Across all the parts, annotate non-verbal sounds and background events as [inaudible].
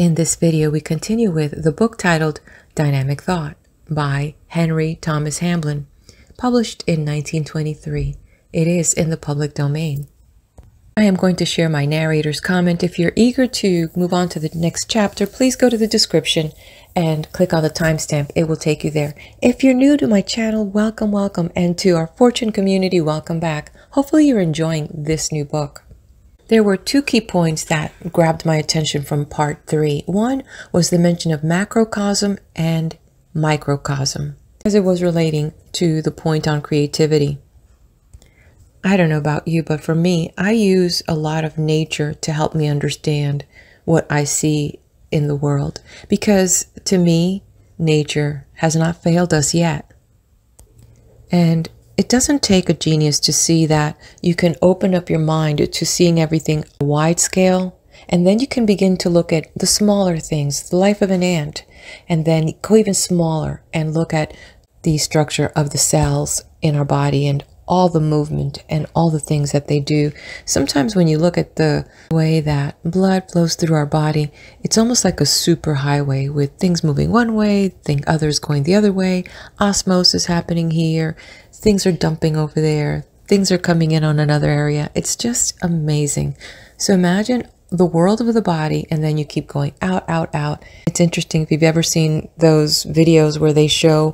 In this video, we continue with the book titled Dynamic Thought by Henry Thomas Hamblin, published in 1923. It is in the public domain. I am going to share my narrator's comment. If you're eager to move on to the next chapter, please go to the description and click on the timestamp. It will take you there. If you're new to my channel, welcome, welcome. And to our Fortune community, welcome back. Hopefully you're enjoying this new book. There were two key points that grabbed my attention from part three. One was the mention of macrocosm and microcosm as it was relating to the point on creativity. I don't know about you, but for me, I use a lot of nature to help me understand what I see in the world because to me, nature has not failed us yet. And it doesn't take a genius to see that you can open up your mind to seeing everything wide scale, and then you can begin to look at the smaller things, the life of an ant, and then go even smaller and look at the structure of the cells in our body and all the movement and all the things that they do. Sometimes when you look at the way that blood flows through our body, it's almost like a super highway with things moving one way, think others going the other way, osmosis happening here, things are dumping over there, things are coming in on another area. It's just amazing. So imagine the world of the body and then you keep going out, out, out. It's interesting if you've ever seen those videos where they show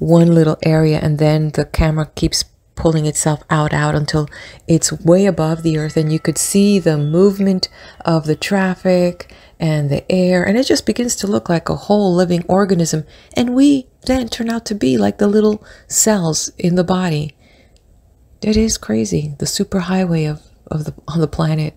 one little area and then the camera keeps pulling itself out out until it's way above the earth and you could see the movement of the traffic and the air and it just begins to look like a whole living organism and we then turn out to be like the little cells in the body. It is crazy the superhighway of, of the on the planet.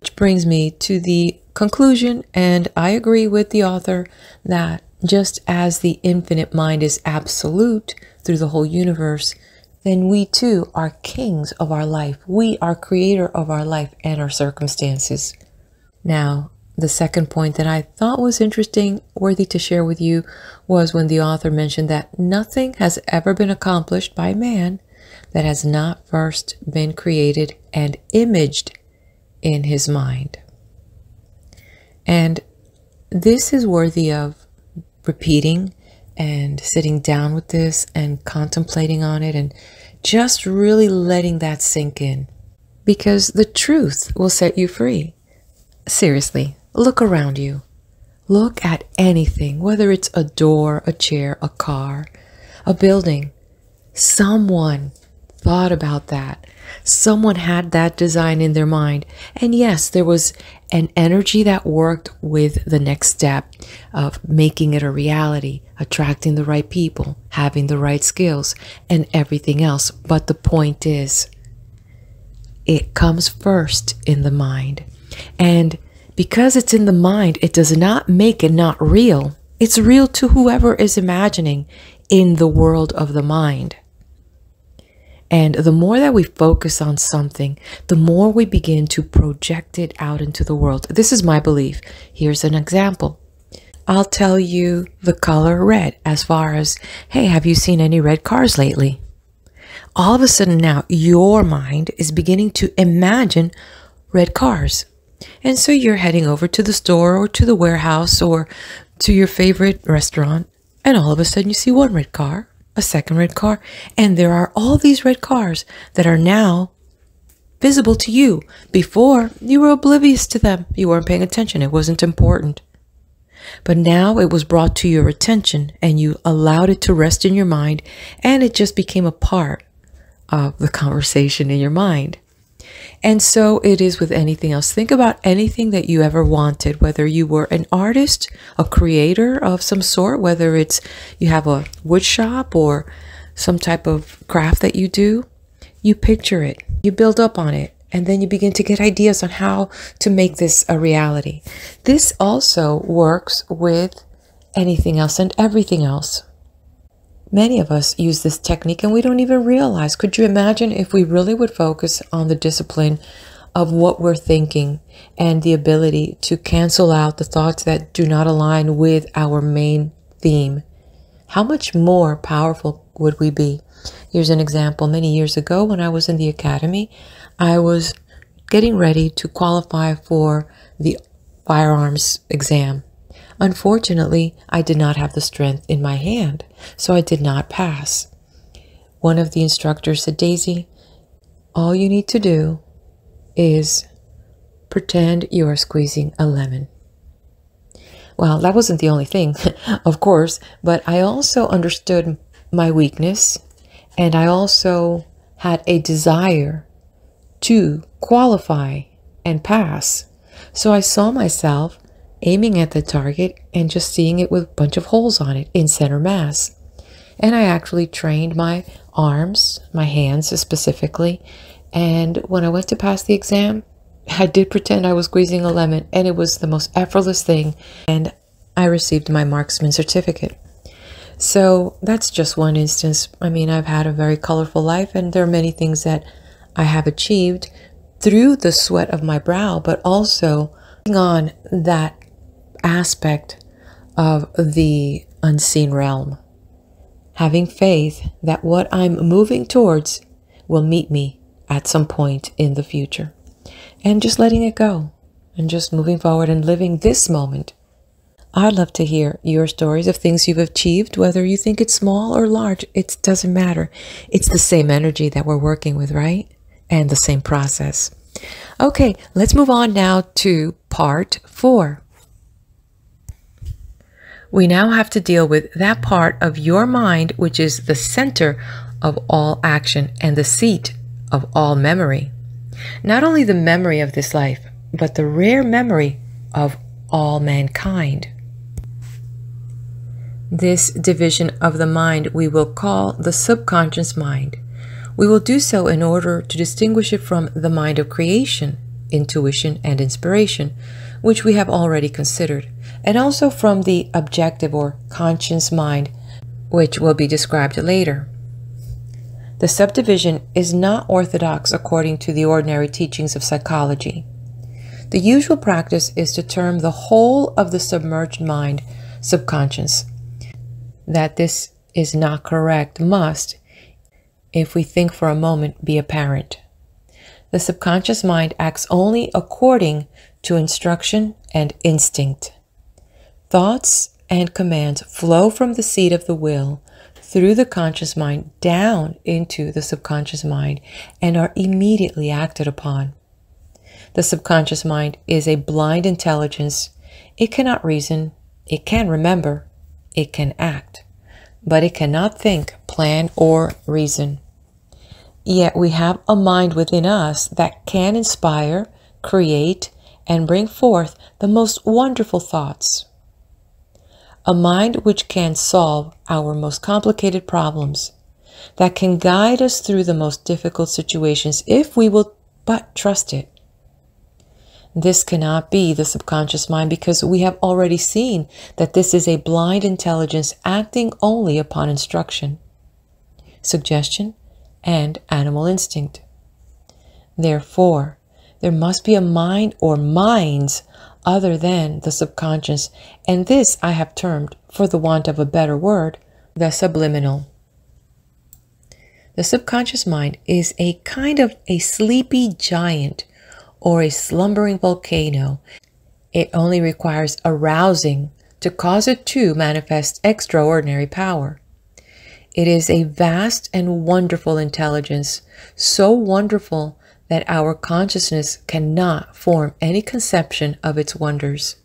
Which brings me to the conclusion and i agree with the author that just as the infinite mind is absolute through the whole universe then we too are kings of our life. We are creator of our life and our circumstances. Now, the second point that I thought was interesting, worthy to share with you, was when the author mentioned that nothing has ever been accomplished by man that has not first been created and imaged in his mind. And this is worthy of repeating and sitting down with this and contemplating on it and just really letting that sink in because the truth will set you free. Seriously, look around you. Look at anything, whether it's a door, a chair, a car, a building. Someone thought about that. Someone had that design in their mind. And yes, there was an energy that worked with the next step of making it a reality, attracting the right people, having the right skills, and everything else. But the point is, it comes first in the mind. And because it's in the mind, it does not make it not real. It's real to whoever is imagining in the world of the mind. And the more that we focus on something, the more we begin to project it out into the world. This is my belief. Here's an example. I'll tell you the color red as far as, hey, have you seen any red cars lately? All of a sudden now, your mind is beginning to imagine red cars. And so you're heading over to the store or to the warehouse or to your favorite restaurant, and all of a sudden you see one red car a second red car. And there are all these red cars that are now visible to you. Before, you were oblivious to them. You weren't paying attention. It wasn't important. But now it was brought to your attention and you allowed it to rest in your mind and it just became a part of the conversation in your mind. And so it is with anything else. Think about anything that you ever wanted, whether you were an artist, a creator of some sort, whether it's you have a wood shop or some type of craft that you do, you picture it, you build up on it, and then you begin to get ideas on how to make this a reality. This also works with anything else and everything else. Many of us use this technique and we don't even realize. Could you imagine if we really would focus on the discipline of what we're thinking and the ability to cancel out the thoughts that do not align with our main theme? How much more powerful would we be? Here's an example. Many years ago, when I was in the academy, I was getting ready to qualify for the firearms exam. Unfortunately, I did not have the strength in my hand, so I did not pass. One of the instructors said, Daisy, all you need to do is pretend you are squeezing a lemon. Well, that wasn't the only thing, [laughs] of course, but I also understood my weakness and I also had a desire to qualify and pass. So I saw myself aiming at the target and just seeing it with a bunch of holes on it in center mass. And I actually trained my arms, my hands specifically. And when I went to pass the exam, [laughs] I did pretend I was squeezing a lemon, and it was the most effortless thing. And I received my marksman certificate. So that's just one instance. I mean, I've had a very colorful life, and there are many things that I have achieved through the sweat of my brow, but also on that aspect of the unseen realm. Having faith that what I'm moving towards will meet me at some point in the future. And just letting it go and just moving forward and living this moment. I'd love to hear your stories of things you've achieved, whether you think it's small or large, it doesn't matter. It's the same energy that we're working with, right? And the same process. Okay, let's move on now to part four. We now have to deal with that part of your mind which is the center of all action and the seat of all memory. Not only the memory of this life, but the rare memory of all mankind. This division of the mind we will call the subconscious mind. We will do so in order to distinguish it from the mind of creation, intuition, and inspiration, which we have already considered, and also from the objective or conscious mind, which will be described later. The subdivision is not orthodox according to the ordinary teachings of psychology. The usual practice is to term the whole of the submerged mind subconscious. That this is not correct must, if we think for a moment, be apparent. The subconscious mind acts only according to instruction and instinct. Thoughts and commands flow from the seat of the will through the conscious mind down into the subconscious mind and are immediately acted upon. The subconscious mind is a blind intelligence. It cannot reason, it can remember, it can act, but it cannot think, plan, or reason. Yet we have a mind within us that can inspire, create, and bring forth the most wonderful thoughts. A mind which can solve our most complicated problems, that can guide us through the most difficult situations if we will but trust it. This cannot be the subconscious mind because we have already seen that this is a blind intelligence acting only upon instruction, suggestion, and animal instinct. Therefore, there must be a mind or minds other than the subconscious, and this I have termed, for the want of a better word, the subliminal. The subconscious mind is a kind of a sleepy giant or a slumbering volcano. It only requires arousing to cause it to manifest extraordinary power. It is a vast and wonderful intelligence, so wonderful that our consciousness cannot form any conception of its wonders.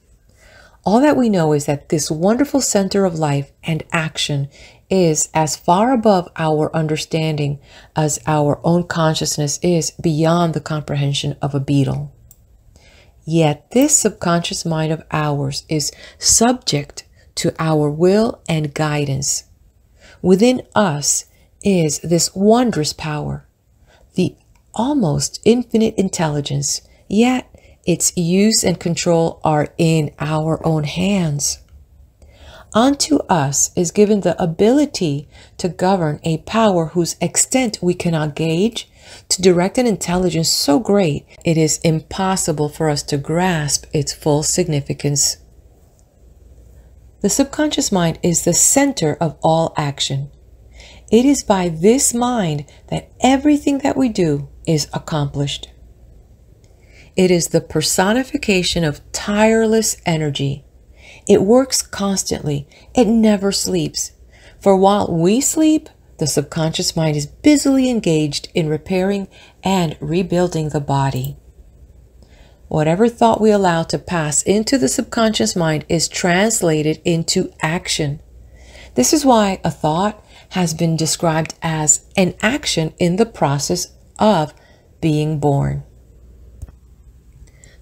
All that we know is that this wonderful center of life and action is as far above our understanding as our own consciousness is beyond the comprehension of a beetle. Yet this subconscious mind of ours is subject to our will and guidance. Within us is this wondrous power, the almost infinite intelligence, yet its use and control are in our own hands. Unto us is given the ability to govern a power whose extent we cannot gauge, to direct an intelligence so great it is impossible for us to grasp its full significance. The subconscious mind is the center of all action. It is by this mind that everything that we do is accomplished. It is the personification of tireless energy. It works constantly. It never sleeps. For while we sleep, the subconscious mind is busily engaged in repairing and rebuilding the body. Whatever thought we allow to pass into the subconscious mind is translated into action. This is why a thought has been described as an action in the process of being born.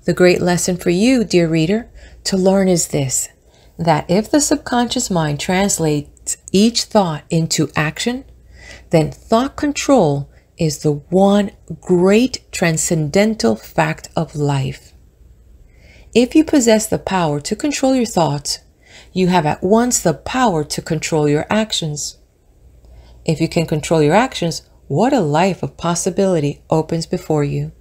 The great lesson for you, dear reader, to learn is this that if the subconscious mind translates each thought into action, then thought control is the one great transcendental fact of life. If you possess the power to control your thoughts, you have at once the power to control your actions. If you can control your actions, what a life of possibility opens before you.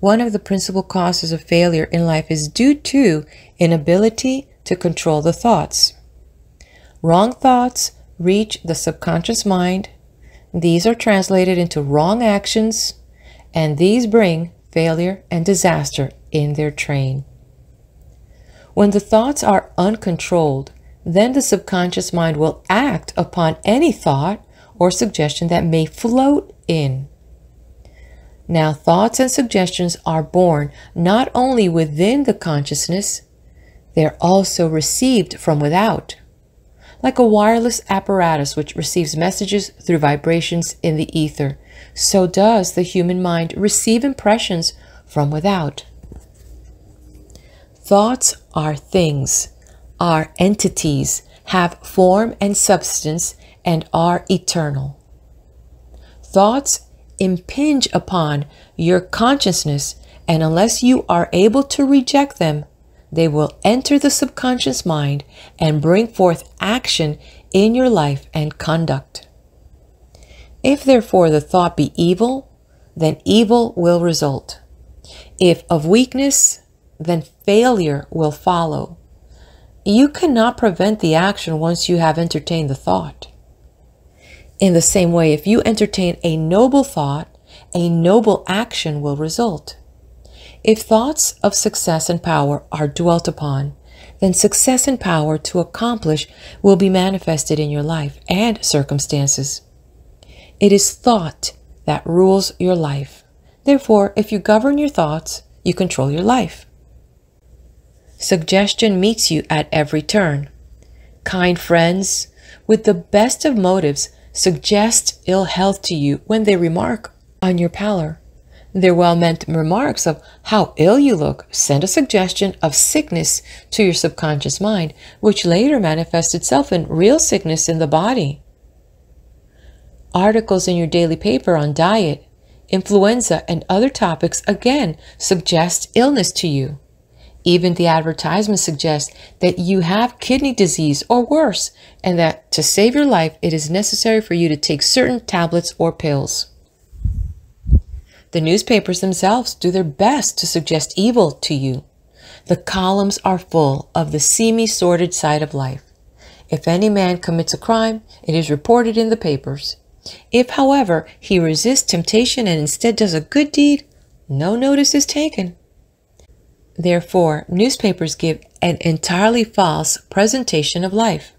One of the principal causes of failure in life is due to inability to control the thoughts. Wrong thoughts reach the subconscious mind. These are translated into wrong actions, and these bring failure and disaster in their train. When the thoughts are uncontrolled, then the subconscious mind will act upon any thought or suggestion that may float in. Now, thoughts and suggestions are born not only within the consciousness, they're also received from without. Like a wireless apparatus which receives messages through vibrations in the ether, so does the human mind receive impressions from without. Thoughts are things, are entities, have form and substance, and are eternal. Thoughts impinge upon your consciousness, and unless you are able to reject them, they will enter the subconscious mind and bring forth action in your life and conduct. If therefore the thought be evil, then evil will result. If of weakness, then failure will follow. You cannot prevent the action once you have entertained the thought. In the same way, if you entertain a noble thought, a noble action will result. If thoughts of success and power are dwelt upon, then success and power to accomplish will be manifested in your life and circumstances. It is thought that rules your life. Therefore, if you govern your thoughts, you control your life. Suggestion meets you at every turn. Kind friends, with the best of motives, suggest ill health to you when they remark on your pallor. Their well meant remarks of how ill you look send a suggestion of sickness to your subconscious mind, which later manifests itself in real sickness in the body. Articles in your daily paper on diet, influenza, and other topics again suggest illness to you. Even the advertisement suggests that you have kidney disease or worse, and that to save your life, it is necessary for you to take certain tablets or pills. The newspapers themselves do their best to suggest evil to you. The columns are full of the seamy, sordid side of life. If any man commits a crime, it is reported in the papers. If, however, he resists temptation and instead does a good deed, no notice is taken. Therefore, newspapers give an entirely false presentation of life.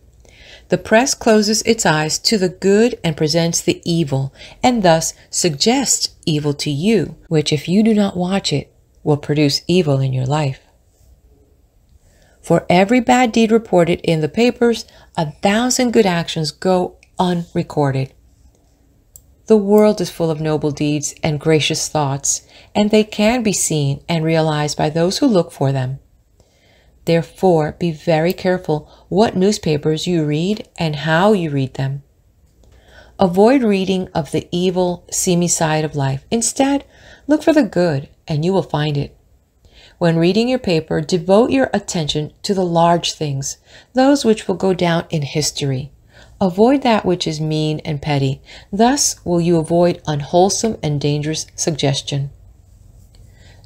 The press closes its eyes to the good and presents the evil, and thus suggests evil to you, which, if you do not watch it, will produce evil in your life. For every bad deed reported in the papers, a thousand good actions go unrecorded. The world is full of noble deeds and gracious thoughts, and they can be seen and realized by those who look for them. Therefore, be very careful what newspapers you read and how you read them. Avoid reading of the evil, seamy side of life. Instead, look for the good, and you will find it. When reading your paper, devote your attention to the large things, those which will go down in history. Avoid that which is mean and petty. Thus will you avoid unwholesome and dangerous suggestion.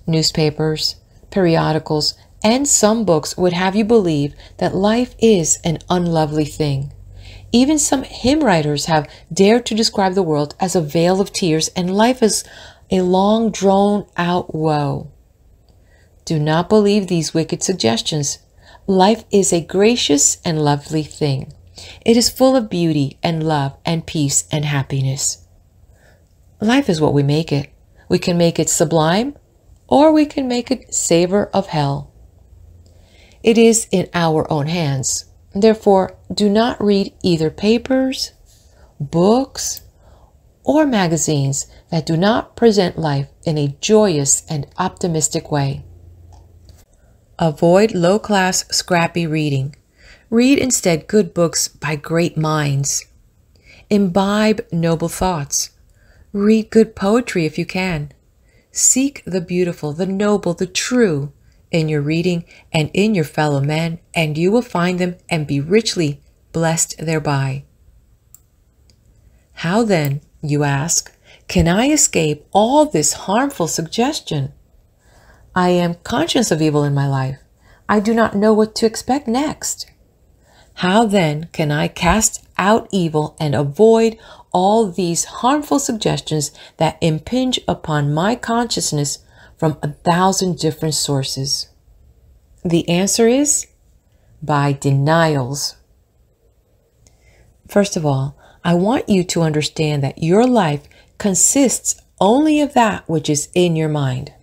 Newspapers, periodicals, and some books would have you believe that life is an unlovely thing. Even some hymn writers have dared to describe the world as a vale of tears and life as a long drawn out woe. Do not believe these wicked suggestions. Life is a gracious and lovely thing. It is full of beauty and love and peace and happiness. Life is what we make it. We can make it sublime or we can make it savor of hell. It is in our own hands. Therefore, do not read either papers, books, or magazines that do not present life in a joyous and optimistic way. Avoid low class, scrappy reading. Read instead good books by great minds. Imbibe noble thoughts. Read good poetry if you can. Seek the beautiful, the noble, the true in your reading and in your fellow men, and you will find them and be richly blessed thereby. How then, you ask, can I escape all this harmful suggestion? I am conscious of evil in my life. I do not know what to expect next. How then can I cast out evil and avoid all these harmful suggestions that impinge upon my consciousness from a thousand different sources? The answer is by denials. First of all, I want you to understand that your life consists only of that which is in your mind.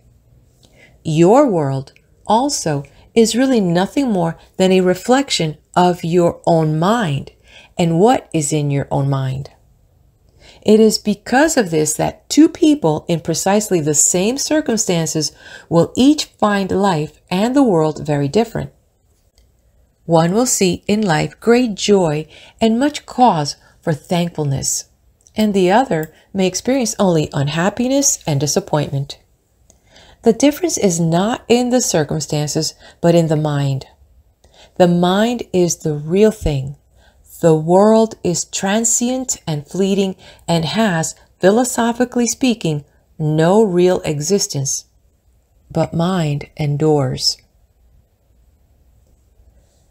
Your world also is really nothing more than a reflection of your own mind and what is in your own mind. It is because of this that two people in precisely the same circumstances will each find life and the world very different. One will see in life great joy and much cause for thankfulness, and the other may experience only unhappiness and disappointment. The difference is not in the circumstances, but in the mind. The mind is the real thing, the world is transient and fleeting and has, philosophically speaking, no real existence, but mind endures.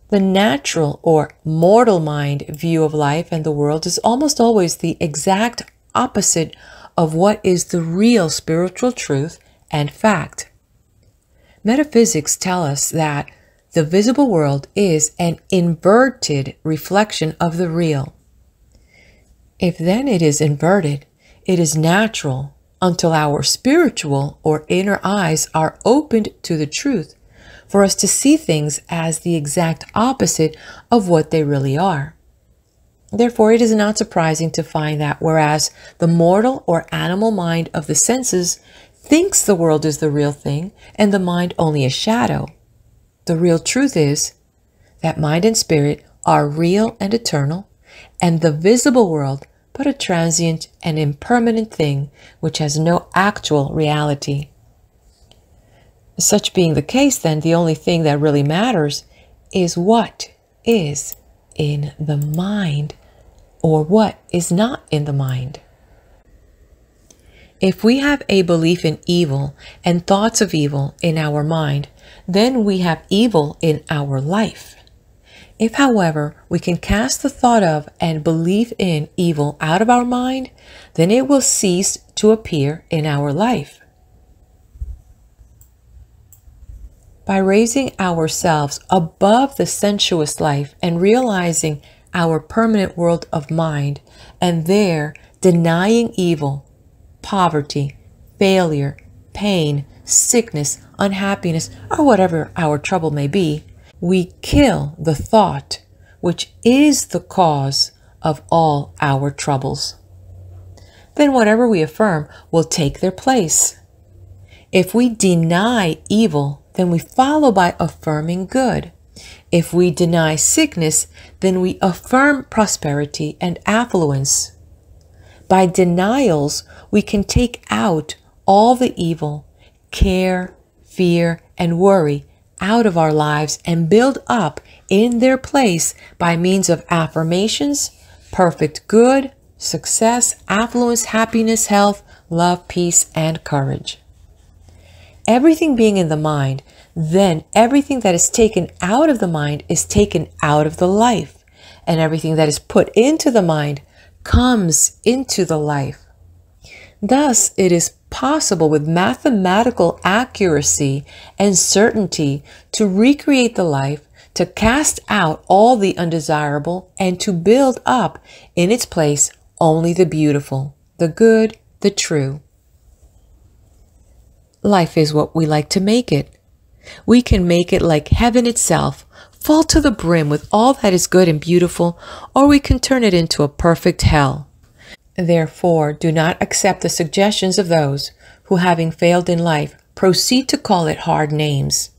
The natural or mortal mind view of life and the world is almost always the exact opposite of what is the real spiritual truth and fact. Metaphysics tell us that the visible world is an inverted reflection of the real. If then it is inverted, it is natural until our spiritual or inner eyes are opened to the truth for us to see things as the exact opposite of what they really are. Therefore, it is not surprising to find that whereas the mortal or animal mind of the senses thinks the world is the real thing and the mind only a shadow, the real truth is that mind and spirit are real and eternal, and the visible world but a transient and impermanent thing which has no actual reality. Such being the case, then, the only thing that really matters is what is in the mind or what is not in the mind. If we have a belief in evil and thoughts of evil in our mind, then we have evil in our life. If, however, we can cast the thought of and belief in evil out of our mind, then it will cease to appear in our life. By raising ourselves above the sensuous life and realizing our permanent world of mind, and there denying evil, poverty, failure, pain, sickness, unhappiness, or whatever our trouble may be, we kill the thought which is the cause of all our troubles. Then whatever we affirm will take their place. If we deny evil, then we follow by affirming good. If we deny sickness, then we affirm prosperity and affluence. By denials, we can take out all the evil, care, fear, and worry out of our lives and build up in their place by means of affirmations, perfect good, success, affluence, happiness, health, love, peace, and courage. Everything being in the mind, then everything that is taken out of the mind is taken out of the life, and everything that is put into the mind comes into the life. Thus, it is possible with mathematical accuracy and certainty to recreate the life, to cast out all the undesirable, and to build up in its place only the beautiful, the good, the true. Life is what we like to make it. We can make it like heaven itself, full to the brim with all that is good and beautiful, or we can turn it into a perfect hell. Therefore, do not accept the suggestions of those who, having failed in life, proceed to call it hard names.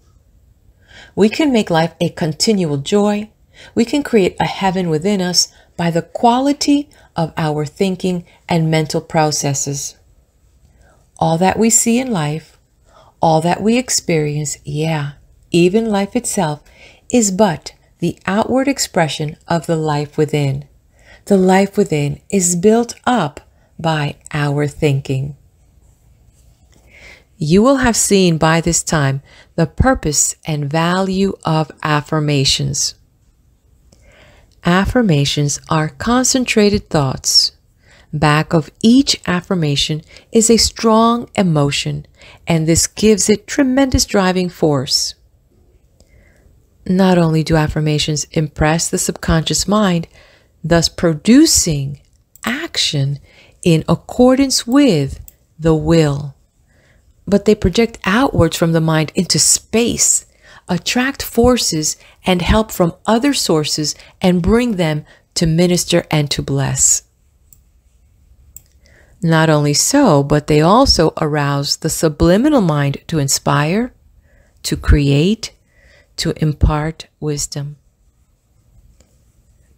We can make life a continual joy. We can create a heaven within us by the quality of our thinking and mental processes. All that we see in life, all that we experience, yeah, even life itself, is but the outward expression of the life within. The life within is built up by our thinking. You will have seen by this time the purpose and value of affirmations. Affirmations are concentrated thoughts. Back of each affirmation is a strong emotion, and this gives it tremendous driving force. Not only do affirmations impress the subconscious mind, thus producing action in accordance with the will, but they project outwards from the mind into space attract forces and help from other sources and bring them to minister and to bless. Not only so, but they also arouse the subliminal mind to inspire, to create, to impart wisdom.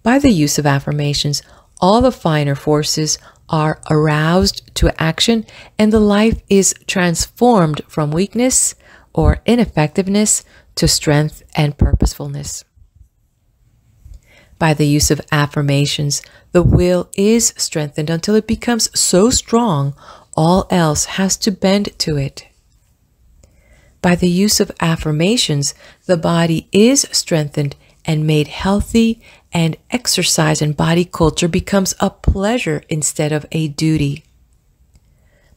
By the use of affirmations, all the finer forces are aroused to action and the life is transformed from weakness or ineffectiveness to strength and purposefulness. By the use of affirmations, the will is strengthened until it becomes so strong all else has to bend to it. By the use of affirmations, the body is strengthened and made healthy, and exercise and body culture becomes a pleasure instead of a duty.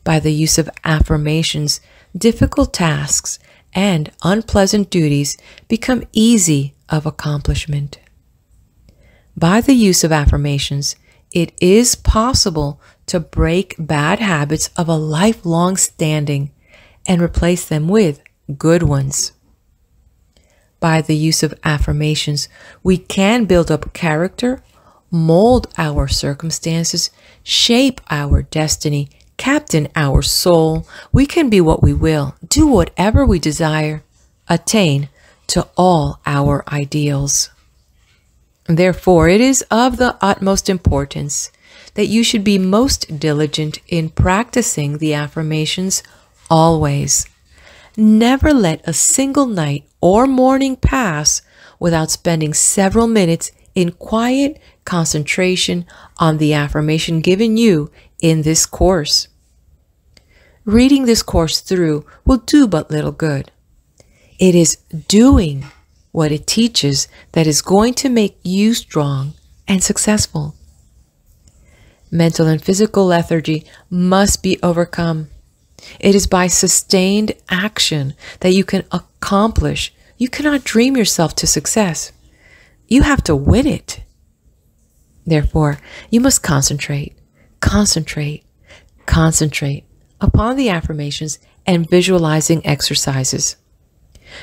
By the use of affirmations, difficult tasks and unpleasant duties become easy of accomplishment. By the use of affirmations, it is possible to break bad habits of a lifelong standing and replace them with good ones. By the use of affirmations, we can build up character, mold our circumstances, shape our destiny, captain our soul. We can be what we will, do whatever we desire, attain to all our ideals. Therefore, it is of the utmost importance that you should be most diligent in practicing the affirmations always. Never let a single night or morning pass without spending several minutes in quiet concentration on the affirmation given you in this course. Reading this course through will do but little good. It is doing what it teaches that is going to make you strong and successful. Mental and physical lethargy must be overcome. It is by sustained action that you can accomplish. You cannot dream yourself to success. You have to win it. Therefore, you must concentrate, concentrate, concentrate upon the affirmations and visualizing exercises.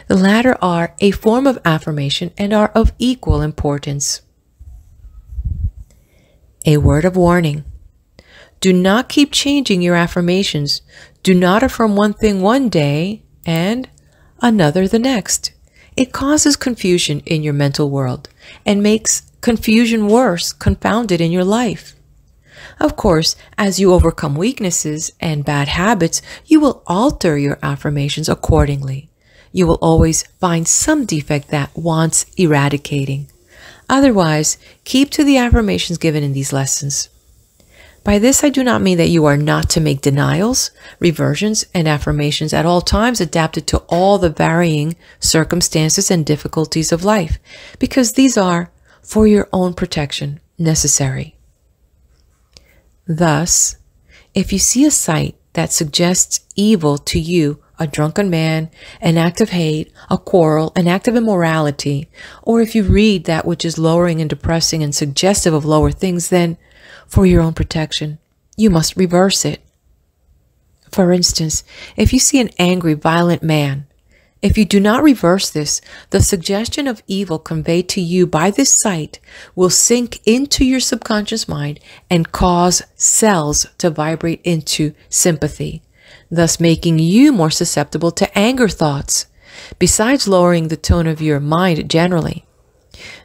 The latter are a form of affirmation and are of equal importance. A word of warning. Do not keep changing your affirmations. Do not affirm one thing one day and another the next. It causes confusion in your mental world and makes confusion worse confounded in your life. Of course, as you overcome weaknesses and bad habits, you will alter your affirmations accordingly. You will always find some defect that wants eradicating. Otherwise, keep to the affirmations given in these lessons. By this, I do not mean that you are not to make denials, reversions, and affirmations at all times adapted to all the varying circumstances and difficulties of life, because these are for your own protection necessary. Thus, if you see a sight that suggests evil to you a drunken man, an act of hate, a quarrel, an act of immorality, or if you read that which is lowering and depressing and suggestive of lower things, then, for your own protection, you must reverse it. For instance, if you see an angry, violent man, if you do not reverse this, the suggestion of evil conveyed to you by this sight will sink into your subconscious mind and cause cells to vibrate into sympathy, thus making you more susceptible to anger thoughts, besides lowering the tone of your mind generally.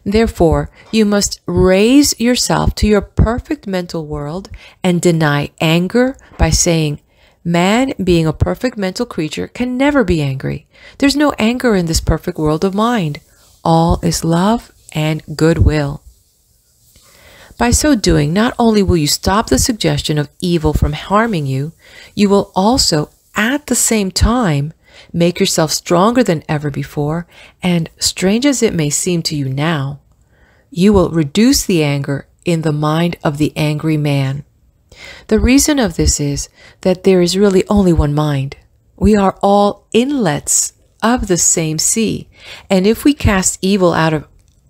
Therefore, you must raise yourself to your perfect mental world and deny anger by saying, Man, being a perfect mental creature, can never be angry. There's no anger in this perfect world of mind. All is love and goodwill. By so doing, not only will you stop the suggestion of evil from harming you, you will also, at the same time, make yourself stronger than ever before, and strange as it may seem to you now, you will reduce the anger in the mind of the angry man. The reason of this is that there is really only one mind. We are all inlets of the same sea. And if we cast evil out of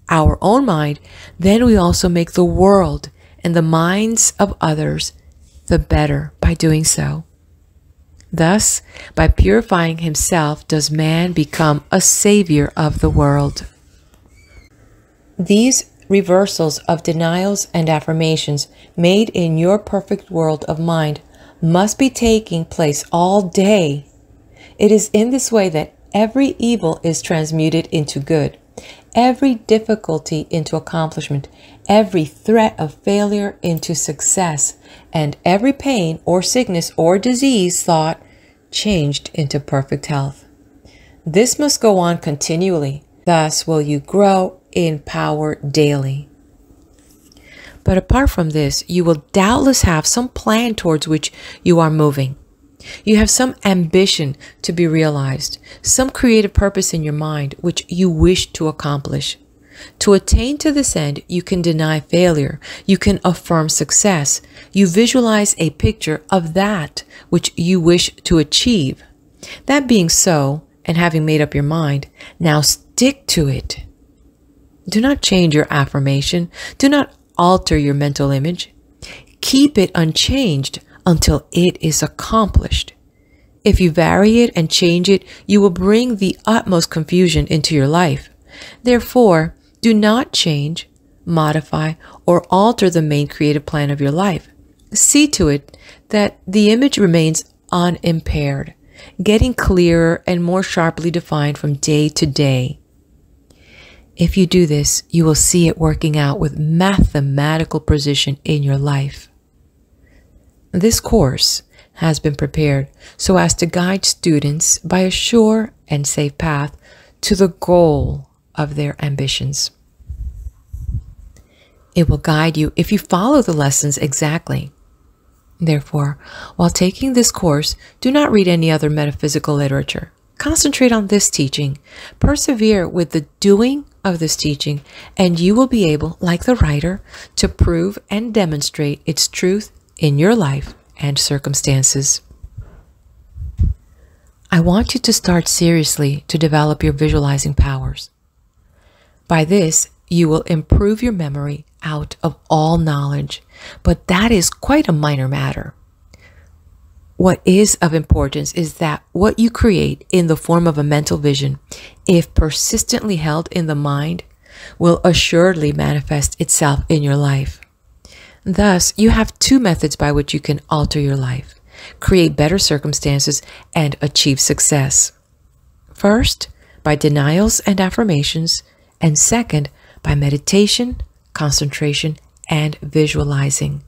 our own mind, then we also make the world and the minds of others the better by doing so. Thus, by purifying himself, does man become a savior of the world. These reversals of denials and affirmations made in your perfect world of mind must be taking place all day. It is in this way that every evil is transmuted into good, every difficulty into accomplishment, every threat of failure into success, and every pain or sickness or disease thought changed into perfect health. This must go on continually. Thus will you grow in power daily. But apart from this, you will doubtless have some plan towards which you are moving. You have some ambition to be realized, some creative purpose in your mind which you wish to accomplish. To attain to this end, you can deny failure. You can affirm success. You visualize a picture of that which you wish to achieve. That being so, and having made up your mind, now stick to it. Do not change your affirmation. Do not alter your mental image. Keep it unchanged until it is accomplished. If you vary it and change it, you will bring the utmost confusion into your life. Therefore, do not change, modify, or alter the main creative plan of your life. See to it that the image remains unimpaired, getting clearer and more sharply defined from day to day. If you do this, you will see it working out with mathematical precision in your life. This course has been prepared so as to guide students by a sure and safe path to the goal of their ambitions. It will guide you if you follow the lessons exactly. Therefore, while taking this course, do not read any other metaphysical literature. Concentrate on this teaching. Persevere with the doing of this teaching, and you will be able, like the writer, to prove and demonstrate its truth in your life and circumstances. I want you to start seriously to develop your visualizing powers. By this, you will improve your memory out of all knowledge, but that is quite a minor matter. What is of importance is that what you create in the form of a mental vision, if persistently held in the mind, will assuredly manifest itself in your life. Thus, you have two methods by which you can alter your life, create better circumstances, and achieve success. First, by denials and affirmations, and second, by meditation, concentration, and visualizing.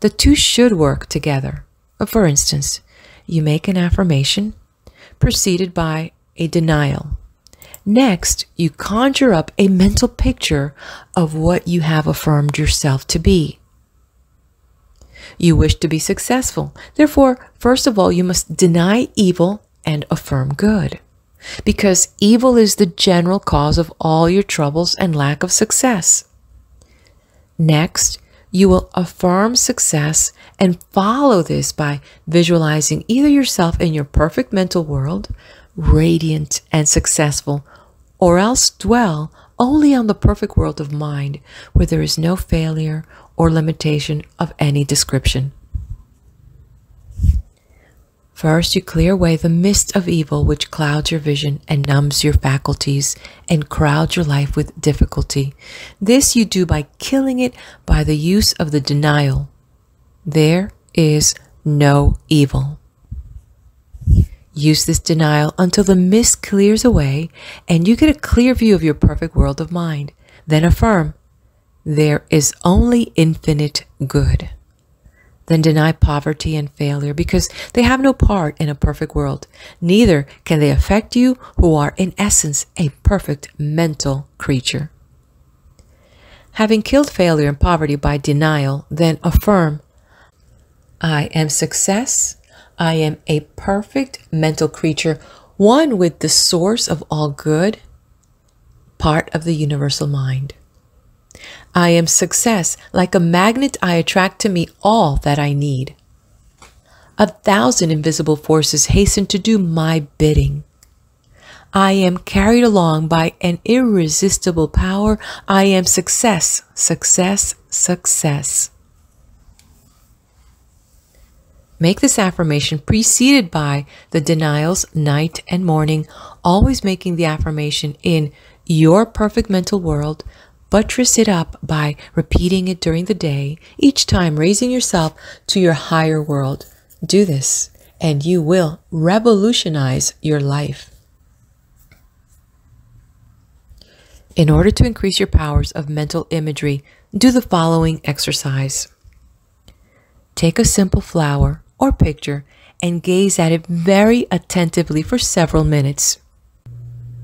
The two should work together. Uh, for instance, you make an affirmation preceded by a denial. Next, you conjure up a mental picture of what you have affirmed yourself to be. You wish to be successful. Therefore, first of all, you must deny evil and affirm good. Because evil is the general cause of all your troubles and lack of success. Next, You will affirm success and follow this by visualizing either yourself in your perfect mental world, radiant and successful, or else dwell only on the perfect world of mind where there is no failure or limitation of any description. First, you clear away the mist of evil which clouds your vision and numbs your faculties and crowds your life with difficulty. This you do by killing it by the use of the denial. There is no evil. Use this denial until the mist clears away and you get a clear view of your perfect world of mind. Then affirm, there is only infinite good then deny poverty and failure because they have no part in a perfect world. Neither can they affect you who are in essence a perfect mental creature. Having killed failure and poverty by denial, then affirm, I am success. I am a perfect mental creature, one with the source of all good, part of the universal mind. I am success. Like a magnet, I attract to me all that I need. A thousand invisible forces hasten to do my bidding. I am carried along by an irresistible power. I am success, success, success. Make this affirmation preceded by the denials night and morning, always making the affirmation in your perfect mental world Buttress it up by repeating it during the day, each time raising yourself to your higher world. Do this, and you will revolutionize your life. In order to increase your powers of mental imagery, do the following exercise. Take a simple flower or picture and gaze at it very attentively for several minutes.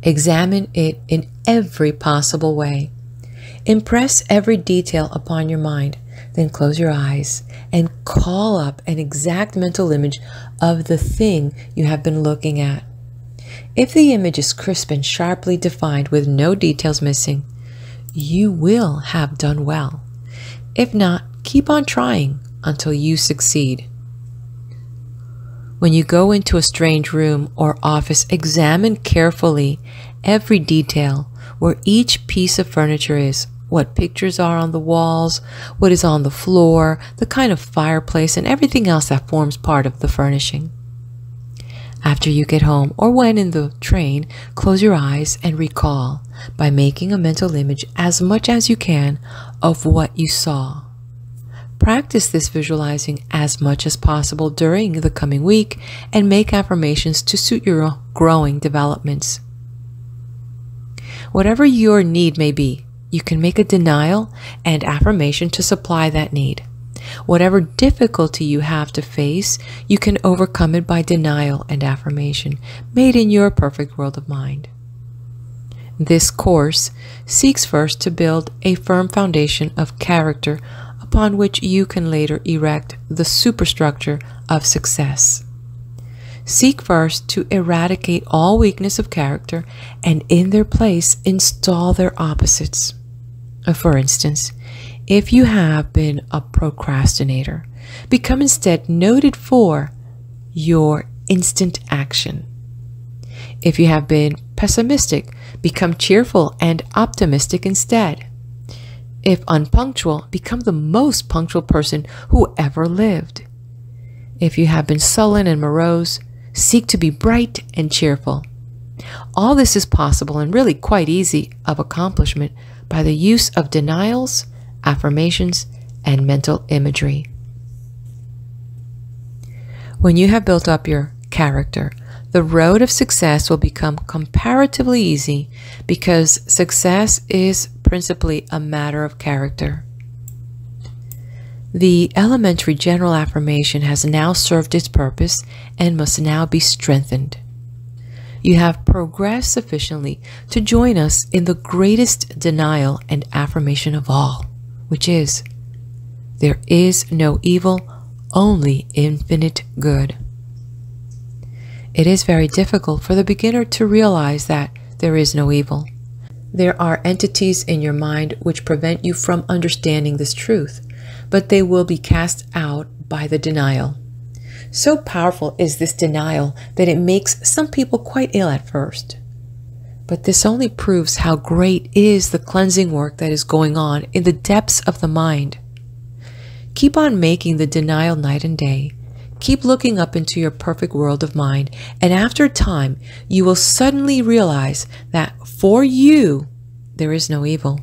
Examine it in every possible way. Impress every detail upon your mind, then close your eyes and call up an exact mental image of the thing you have been looking at. If the image is crisp and sharply defined with no details missing, you will have done well. If not, keep on trying until you succeed. When you go into a strange room or office, examine carefully every detail where each piece of furniture is what pictures are on the walls, what is on the floor, the kind of fireplace, and everything else that forms part of the furnishing. After you get home or when in the train, close your eyes and recall by making a mental image as much as you can of what you saw. Practice this visualizing as much as possible during the coming week and make affirmations to suit your growing developments. Whatever your need may be, you can make a denial and affirmation to supply that need. Whatever difficulty you have to face, you can overcome it by denial and affirmation made in your perfect world of mind. This course seeks first to build a firm foundation of character upon which you can later erect the superstructure of success. Seek first to eradicate all weakness of character and in their place install their opposites. For instance, if you have been a procrastinator, become instead noted for your instant action. If you have been pessimistic, become cheerful and optimistic instead. If unpunctual, become the most punctual person who ever lived. If you have been sullen and morose, seek to be bright and cheerful. All this is possible and really quite easy of accomplishment by the use of denials, affirmations, and mental imagery. When you have built up your character, the road of success will become comparatively easy because success is principally a matter of character. The elementary general affirmation has now served its purpose and must now be strengthened you have progressed sufficiently to join us in the greatest denial and affirmation of all, which is there is no evil, only infinite good. It is very difficult for the beginner to realize that there is no evil. There are entities in your mind which prevent you from understanding this truth. but they will be cast out by the denial. So powerful is this denial that it makes some people quite ill at first. But this only proves how great is the cleansing work that is going on in the depths of the mind. Keep on making the denial night and day. Keep looking up into your perfect world of mind, and after time, you will suddenly realize that for you, there is no evil,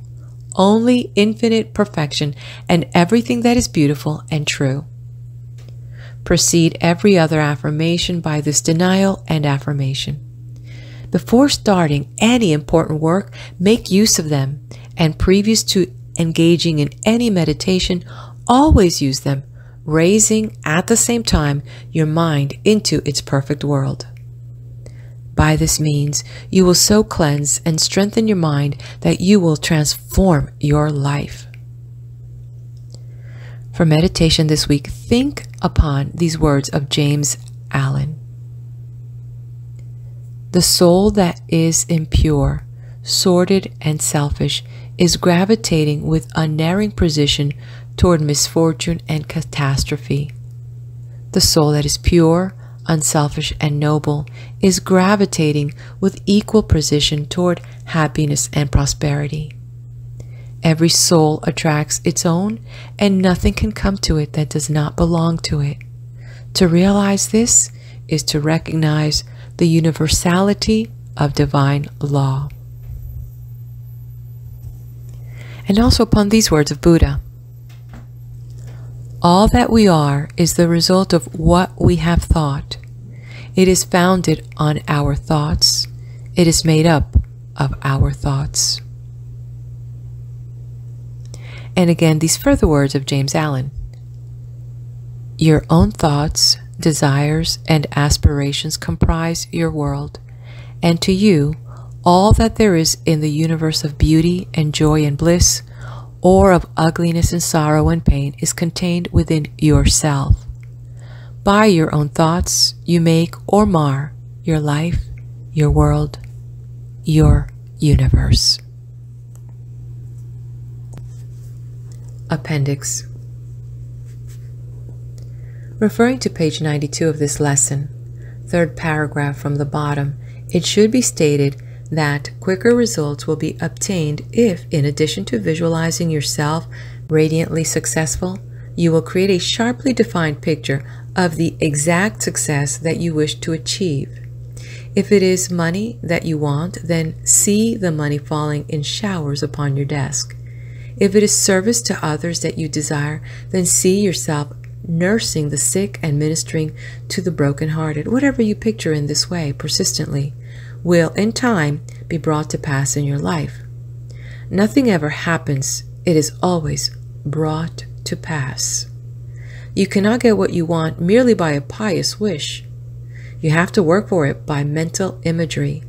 only infinite perfection and everything that is beautiful and true. Precede every other affirmation by this denial and affirmation. Before starting any important work, make use of them, and previous to engaging in any meditation, always use them, raising at the same time your mind into its perfect world. By this means, you will so cleanse and strengthen your mind that you will transform your life. For meditation this week, think upon these words of James Allen. The soul that is impure, sordid, and selfish is gravitating with unerring precision toward misfortune and catastrophe. The soul that is pure, unselfish, and noble is gravitating with equal precision toward happiness and prosperity. Every soul attracts its own, and nothing can come to it that does not belong to it. To realize this is to recognize the universality of divine law. And also upon these words of Buddha All that we are is the result of what we have thought. It is founded on our thoughts. It is made up of our thoughts. And again, these further words of James Allen Your own thoughts desires, and aspirations comprise your world, and to you, all that there is in the universe of beauty and joy and bliss, or of ugliness and sorrow and pain, is contained within yourself. By your own thoughts, you make or mar your life, your world, your universe. Appendix Referring to page 92 of this lesson, third paragraph from the bottom, it should be stated that quicker results will be obtained if, in addition to visualizing yourself radiantly successful, you will create a sharply defined picture of the exact success that you wish to achieve. If it is money that you want, then see the money falling in showers upon your desk. If it is service to others that you desire, then see yourself nursing the sick and ministering to the brokenhearted, whatever you picture in this way persistently, will in time be brought to pass in your life. Nothing ever happens, it is always brought to pass. You cannot get what you want merely by a pious wish. You have to work for it by mental imagery.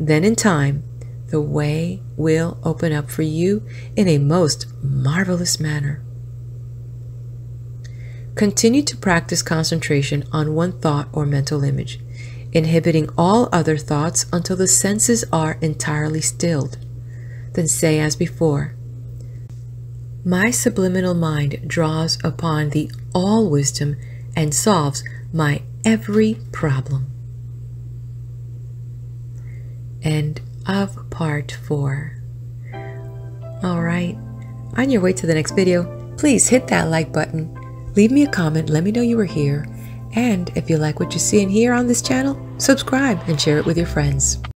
Then, in time, the way will open up for you in a most marvelous manner. Continue to practice concentration on one thought or mental image, inhibiting all other thoughts until the senses are entirely stilled. Then say as before, My subliminal mind draws upon the all wisdom and solves my every problem. End of part 4. Alright, on your way to the next video, please hit that like button Leave me a comment, let me know you were here, and if you like what you see and hear on this channel, subscribe and share it with your friends.